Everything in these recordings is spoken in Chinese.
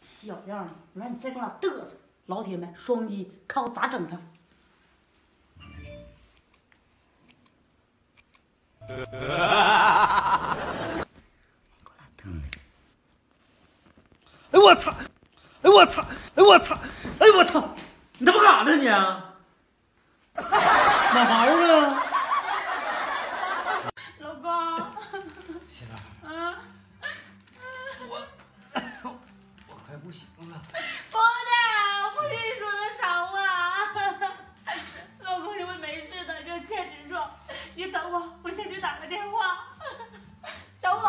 小样的！我让你再给我俩嘚瑟，老铁们，双击，看我咋整他！哎我操！哎我操！哎我操！哎我操！你他妈干啥呢你？哪玩意儿呢？老公，媳妇儿，嗯，我我快不行了。疯的，我不跟你说个啥话？老公，我没事的，就切痔疮。你等我，我先去打个电话。等我。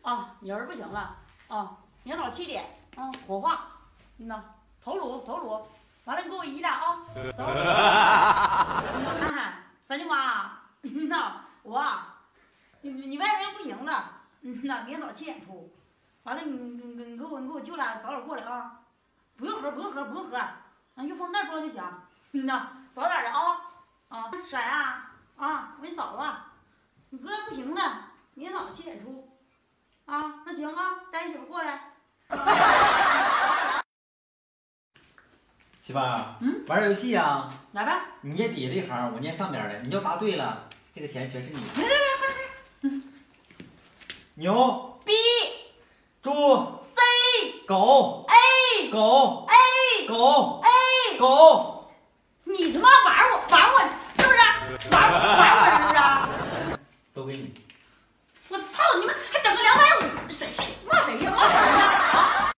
说。啊，你儿不行了啊！明早七点啊，火化。嗯呐，头颅头颅，完了你给我移了啊！走。三舅妈，嗯呐，我，你你外甥不行了，嗯呐，明天早七点出，完了你你你你给我你给我舅俩早点过来啊！不用喝不用喝不用喝，啊，用封袋装就行。嗯呐，早点的啊啊，婶啊啊，我你嫂子，你哥不行了，明天早上七点出，啊，那行啊，带你媳妇过来。媳妇儿，嗯，玩游戏啊？来吧。你念底下这行，我念上边的。你要答对了，这个钱全是你的。牛。B 猪。C 狗。A 狗。A 狗。A，狗，